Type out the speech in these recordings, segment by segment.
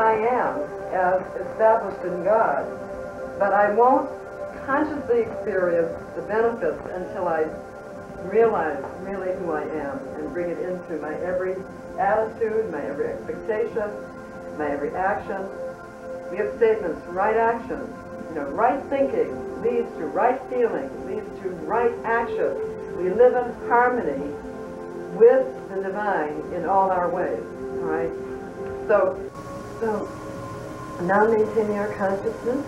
I am as established in God, but I won't consciously experience the benefits until I realize really who I am and bring it into my every attitude, my every expectation, my every action. We have statements, right action, you know, right thinking leads to right feeling, leads to right action. We live in harmony with the divine in all our ways, all right? So, so now maintaining our consciousness,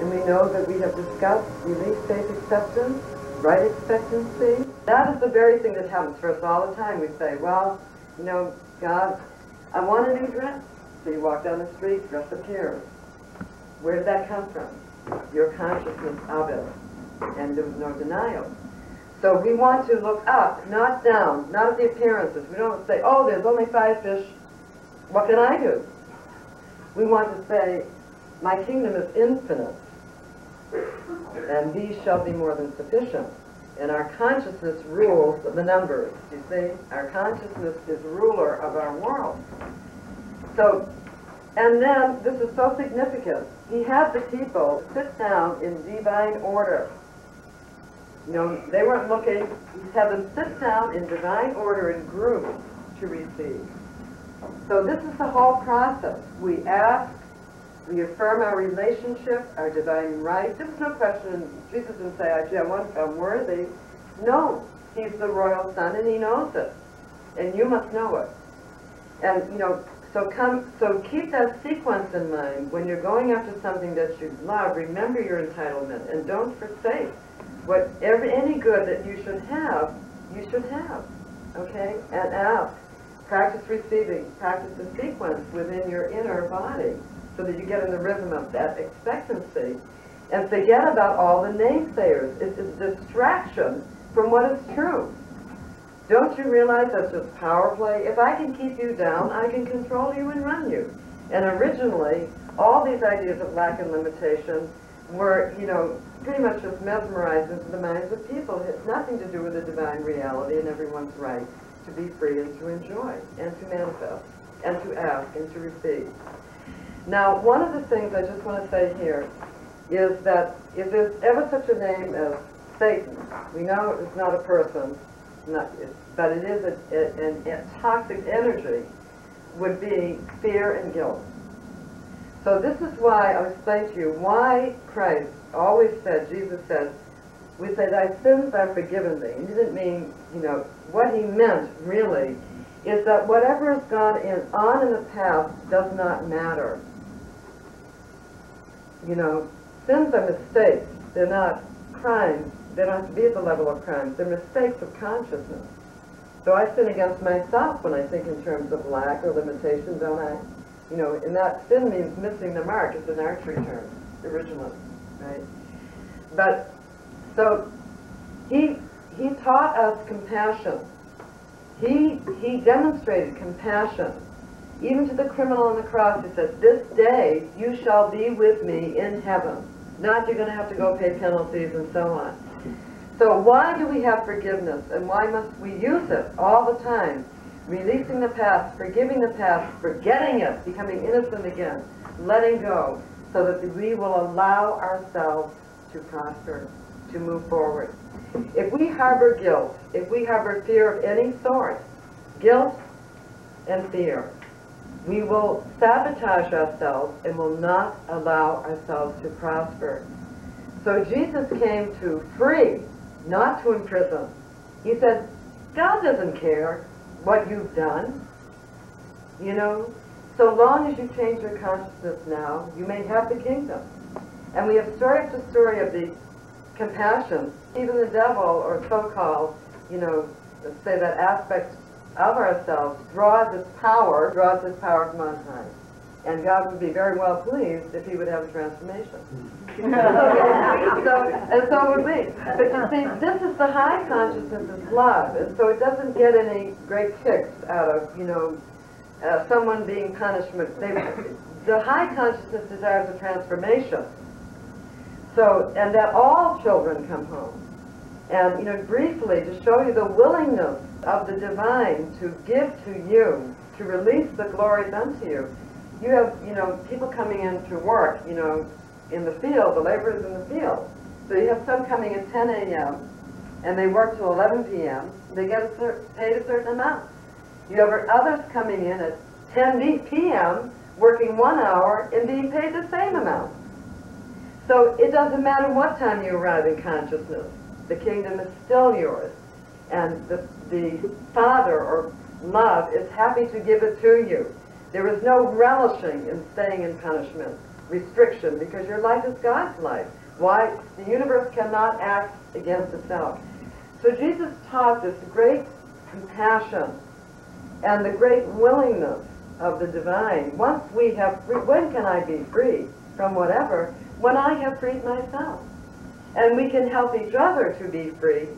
and we know that we have discussed release, faith, acceptance, right expectancy. That is the very thing that happens for us all the time. We say, well, you know, God, I want a new dress. So you walk down the street, dress appears. Where did that come from? Your consciousness of it. And there was no denial. So we want to look up, not down, not at the appearances. We don't say, oh, there's only five fish. What can I do? We want to say, my kingdom is infinite, and these shall be more than sufficient. And our consciousness rules the numbers. You see, our consciousness is ruler of our world. So, and then this is so significant. He had the people sit down in divine order. You know, they weren't looking. He had them sit down in divine order in groups to receive. So this is the whole process. We ask, we affirm our relationship, our divine right. There was no question. Jesus didn't say, "Actually, I want, I'm worthy." No, he's the royal son, and he knows it, and you must know it. And you know, so come, so keep that sequence in mind when you're going after something that you love. Remember your entitlement, and don't forsake what every any good that you should have. You should have, okay, and ask. Practice receiving, practice the sequence within your inner body so that you get in the rhythm of that expectancy. And forget about all the naysayers. It's a distraction from what is true. Don't you realize that's just power play? If I can keep you down, I can control you and run you. And originally, all these ideas of lack and limitation were, you know, pretty much just mesmerized into the minds of people. It has nothing to do with the divine reality and everyone's right to be free and to enjoy and to manifest and to ask and to receive. Now, one of the things I just want to say here is that if there's ever such a name as Satan, we know it's not a person, not, but it is a, a, a, a toxic energy, would be fear and guilt. So this is why I explain to you why Christ always said, Jesus said, we say, thy sins are forgiven thee. And He didn't mean, you know, what he meant really is that whatever has gone in, on in the past does not matter. You know, sins are mistakes. They're not crimes. They don't have to be at the level of crimes. They're mistakes of consciousness. So I sin against myself when I think in terms of lack or limitation, don't I? You know, and that sin means missing the mark. It's an archery term, originally, right? But, so, he, he taught us compassion. He, he demonstrated compassion. Even to the criminal on the cross, he said, this day you shall be with me in heaven. Not you're going to have to go pay penalties and so on. So why do we have forgiveness and why must we use it all the time? Releasing the past, forgiving the past, forgetting it, becoming innocent again, letting go, so that we will allow ourselves to prosper, to move forward. If we harbor guilt, if we harbor fear of any sort, guilt and fear, we will sabotage ourselves and will not allow ourselves to prosper. So Jesus came to free, not to imprison. He said, God doesn't care what you've done. You know, so long as you change your consciousness now, you may have the kingdom. And we have story after story of the compassion. Even the devil, or so-called, you know, say that aspect of ourselves draws its power, draws its power from on high. And God would be very well pleased if he would have a transformation. so, and so would we. But you see, this is the high consciousness is love. And so it doesn't get any great kicks out of, you know, uh, someone being punishment. They, the high consciousness desires a transformation. So, and that all children come home. And, you know, briefly, to show you the willingness of the divine to give to you, to release the glories unto you, you have, you know, people coming in to work, you know, in the field, the laborers in the field. So you have some coming at 10 a.m. and they work till 11 p.m. They get a paid a certain amount. You have others coming in at 10 p.m., working one hour and being paid the same amount. So it doesn't matter what time you arrive in consciousness. The kingdom is still yours. And the, the Father or love is happy to give it to you. There is no relishing in staying in punishment, restriction, because your life is God's life. Why? The universe cannot act against itself. So Jesus taught this great compassion and the great willingness of the divine. Once we have free, when can I be free from whatever? When I have freed myself. And we can help each other to be free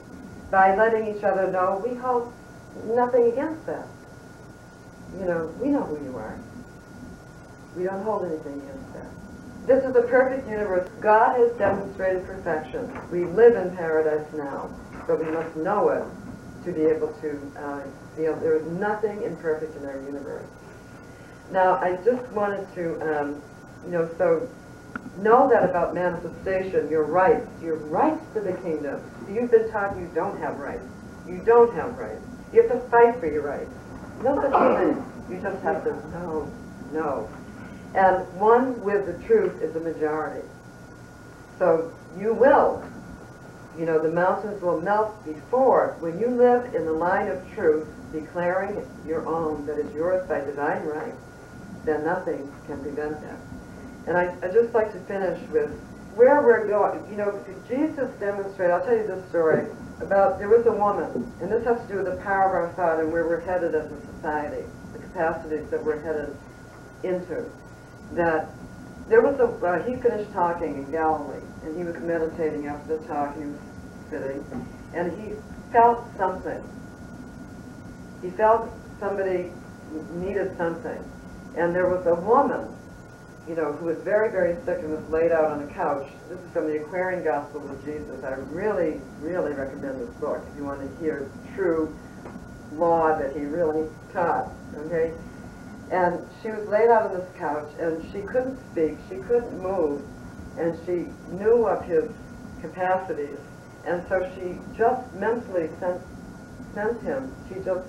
by letting each other know we hold nothing against that. You know, we know who you are. We don't hold anything against that. This is a perfect universe. God has demonstrated perfection. We live in paradise now, but we must know it to be able to uh, feel there is nothing imperfect in our universe. Now, I just wanted to, um, you know, so know that about manifestation, your rights, your rights to the kingdom. You've been taught you don't have rights. You don't have rights. You have to fight for your rights. No such thing. You just have to know, know. And one with the truth is a majority. So you will. You know, the mountains will melt before. When you live in the line of truth, declaring your own that is yours by divine right, then nothing can prevent that. And I, I just like to finish with where we're going. You know, Jesus demonstrated, I'll tell you this story about there was a woman, and this has to do with the power of our thought and where we're headed as a society, the capacities that we're headed into. That there was a, uh, he finished talking in Galilee, and he was meditating after the talk, he was sitting, and he felt something. He felt somebody needed something. And there was a woman you know, who was very, very sick and was laid out on a couch. This is from the Aquarian Gospel of Jesus. I really, really recommend this book if you want to hear true law that he really taught, okay? And she was laid out on this couch, and she couldn't speak, she couldn't move, and she knew of his capacities. And so she just mentally sent, sent him, she just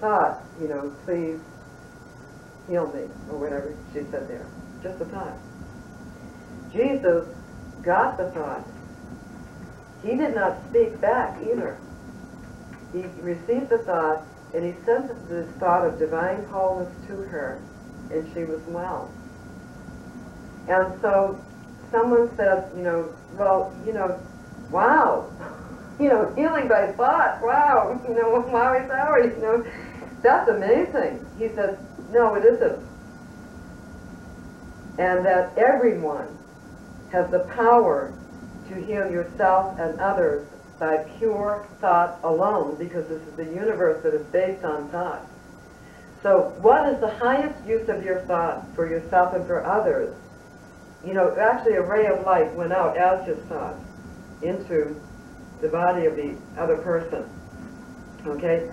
thought, you know, please heal me, or whatever she said there just a thought. Jesus got the thought. He did not speak back either. He received the thought and he sent this thought of divine wholeness to her and she was well. And so someone said, you know, well, you know, wow, you know, healing by thought, wow, you know, wowie zowie, you know, that's amazing. He says, no, it isn't and that everyone has the power to heal yourself and others by pure thought alone, because this is the universe that is based on thought. So what is the highest use of your thought for yourself and for others? You know, actually a ray of light went out as your thought into the body of the other person. Okay?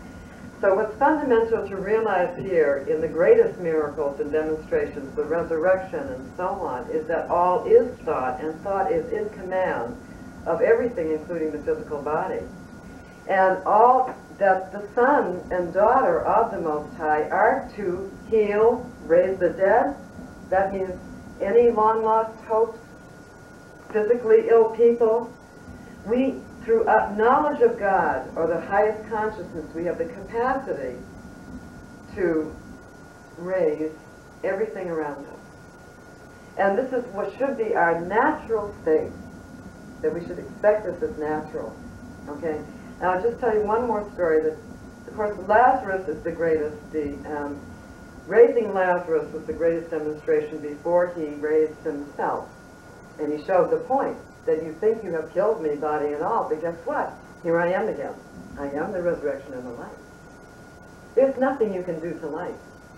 So what's fundamental to realize here in the greatest miracles and demonstrations, the resurrection and so on, is that all is thought, and thought is in command of everything, including the physical body. And all that the son and daughter of the Most High are to heal, raise the dead. That means any long lost hopes, physically ill people. We through knowledge of God or the highest consciousness, we have the capacity to raise everything around us. And this is what should be our natural state, that we should expect this as natural. Okay? Now I'll just tell you one more story that, of course, Lazarus is the greatest, the um, raising Lazarus was the greatest demonstration before he raised himself. And he showed the point that you think you have killed me, body and all, but guess what? Here I am again. I am the resurrection and the life. There's nothing you can do to life.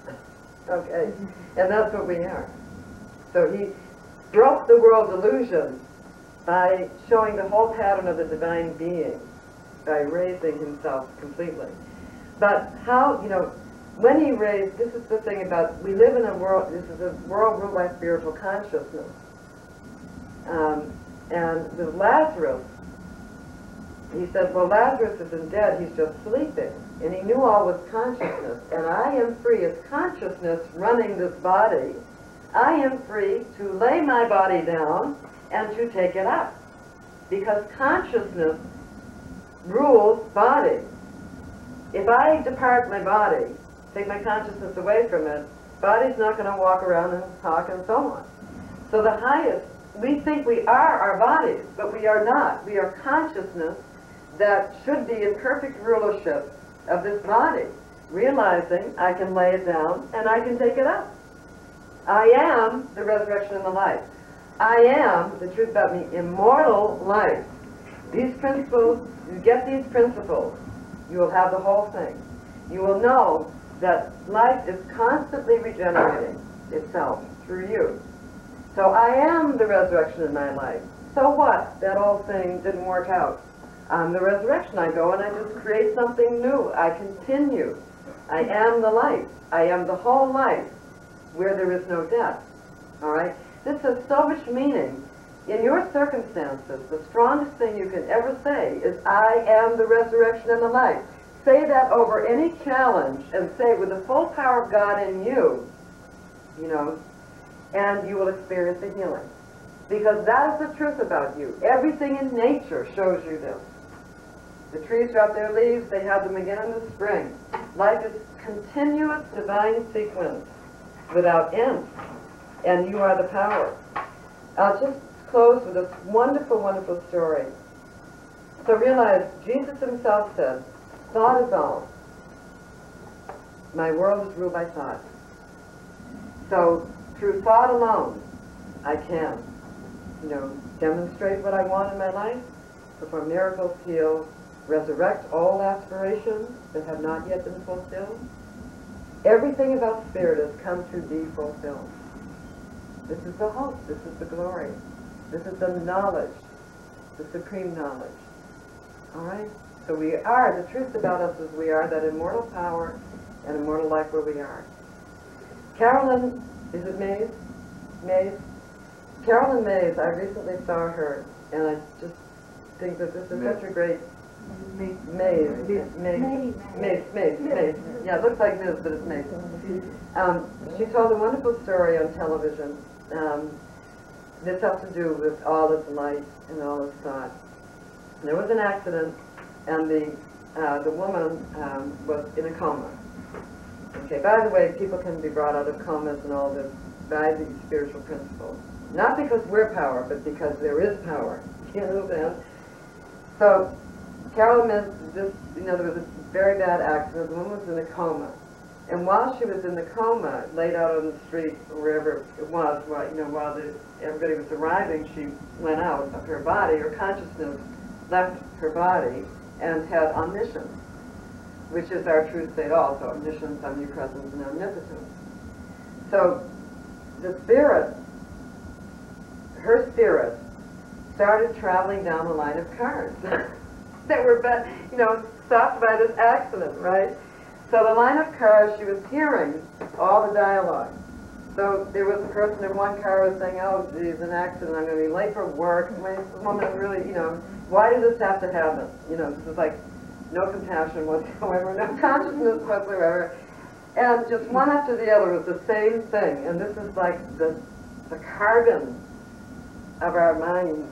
okay? And that's what we are. So he broke the world illusion by showing the whole pattern of the divine being, by raising himself completely. But how, you know, when he raised, this is the thing about, we live in a world, this is a world ruled by spiritual consciousness. Um, and with Lazarus, he said, well, Lazarus isn't dead, he's just sleeping. And he knew all was consciousness. And I am free as consciousness running this body. I am free to lay my body down and to take it up. Because consciousness rules body. If I depart my body, take my consciousness away from it, body's not going to walk around and talk and so on. So the highest, we think we are our bodies, but we are not. We are consciousness that should be in perfect rulership of this body, realizing I can lay it down and I can take it up. I am the resurrection and the life. I am, the truth about me, immortal life. These principles, you get these principles, you will have the whole thing. You will know that life is constantly regenerating itself through you. So I am the resurrection in my life. So what? That old thing didn't work out. I'm the resurrection. I go and I just create something new. I continue. I am the life. I am the whole life where there is no death. All right? This has so much meaning. In your circumstances, the strongest thing you can ever say is, I am the resurrection and the life. Say that over any challenge and say with the full power of God in you, you know, and you will experience a healing. Because that is the truth about you. Everything in nature shows you this. The trees drop their leaves, they have them again in the spring. Life is continuous divine sequence without end. And you are the power. I'll just close with this wonderful, wonderful story. So realize, Jesus himself said, thought is all. My world is ruled by thought. So through thought alone, I can, you know, demonstrate what I want in my life, perform miracles, heal, resurrect all aspirations that have not yet been fulfilled. Everything about spirit has come to be fulfilled. This is the hope. This is the glory. This is the knowledge, the supreme knowledge. All right? So we are, the truth about us is we are that immortal power and immortal life where we are. Caroline, is it Mays? Mays? Caroline Myss, I recently saw her, and I just think that this is such a great Maze, maze, maze, maze, maze, maze. Yeah, it looks like this, but it's maze. Um, she told a wonderful story on television. Um, this has to do with all its light and all its thought. There was an accident, and the uh, the woman um, was in a coma. Okay. By the way, people can be brought out of comas and all this by these spiritual principles. Not because we're power, but because there is power. You understand? So Carol missed this, you know, there was a very bad accident. The woman was in a coma. And while she was in the coma, laid out on the street, wherever it was, while, you know, while the, everybody was arriving, she went out of her body. Her consciousness left her body and had omniscience, which is our true state also, omniscience, omnipresence, and omnipotence. So the spirit, her spirit, started traveling down the line of cars. that were, you know, stopped by this accident, right? So the line of cars, she was hearing all the dialogue. So there was a person in one car was saying, oh, geez, an accident, I'm going to be late for work. My woman really, you know, why did this have to happen? You know, this is like no compassion whatsoever, no consciousness whatsoever. And just one after the other was the same thing. And this is like the, the carbon of our minds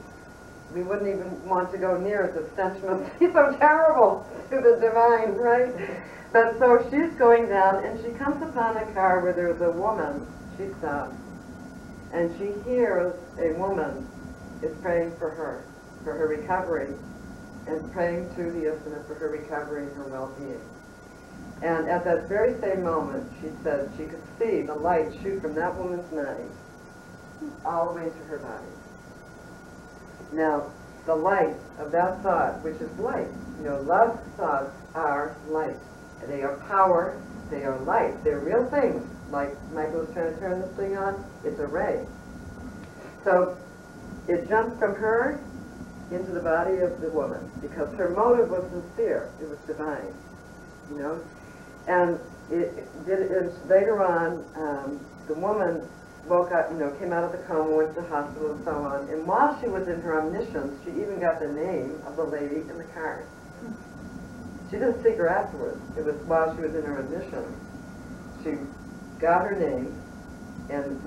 we wouldn't even want to go near it. The stench must be so terrible to the divine, right? But so she's going down, and she comes upon a car where there's a woman. She stops, and she hears a woman is praying for her, for her recovery, and praying to the infinite for her recovery and her well-being. And at that very same moment, she said she could see the light shoot from that woman's mind all the way to her body. Now, the light of that thought, which is light, you know, love thoughts are light. They are power, they are light, they're real things. Like Michael's trying to turn this thing on, it's a ray. So it jumped from her into the body of the woman because her motive was sincere. It was divine, you know. And it, it did later on, um, the woman woke up, you know, came out of the coma, went to the hospital and so on. And while she was in her omniscience, she even got the name of the lady in the car. She didn't seek her afterwards. It was while she was in her omniscience. She got her name and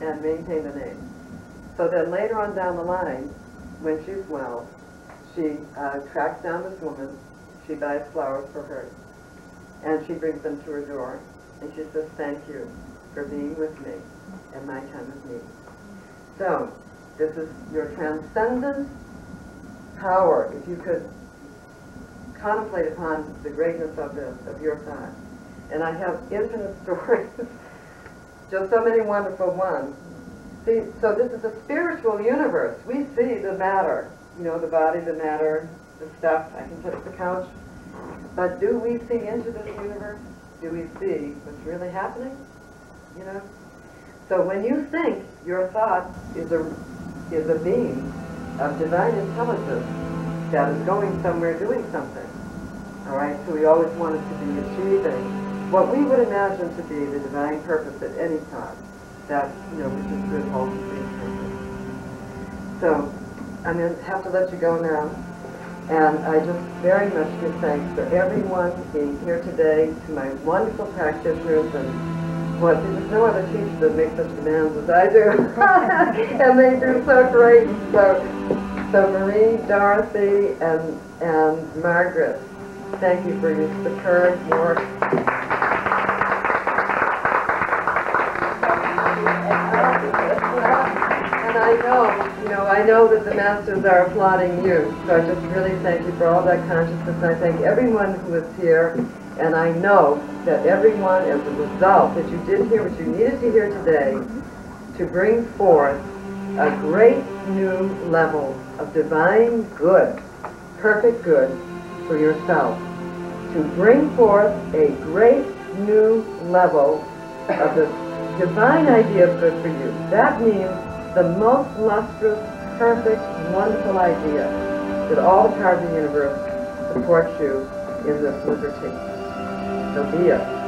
and maintained the name. So then later on down the line, when she's well, she uh, tracks down this woman. She buys flowers for her, and she brings them to her door, and she says, "Thank you for being with me in my time of need." So this is your transcendent power. If you could contemplate upon the greatness of this, of your thought. And I have infinite stories, just so many wonderful ones. See, so this is a spiritual universe. We see the matter, you know, the body, the matter, the stuff. I can touch the couch. But do we see into this universe? Do we see what's really happening? You know? So when you think your thought is a, is a being of divine intelligence that is going somewhere doing something, all right, so we always want it to be achieving what we would imagine to be the divine purpose at any time, that, you know, which is good, being perfect. So I'm going to have to let you go now. And I just very much give thanks for everyone being here today, to my wonderful practitioners and what there's no other teacher that makes such demands as I do. and they do so great. So so Marie, Dorothy, and and Margaret, thank you for your superb work. I know, you know, I know that the masters are applauding you. So I just really thank you for all that consciousness. I thank everyone who is here. And I know that everyone, as a result, that you did hear what you needed to hear today, to bring forth a great new level of divine good, perfect good for yourself. To bring forth a great new level of the divine idea of good for you. That means the most lustrous, perfect, wonderful idea that all the powers of the universe support you in this liberty. So be it.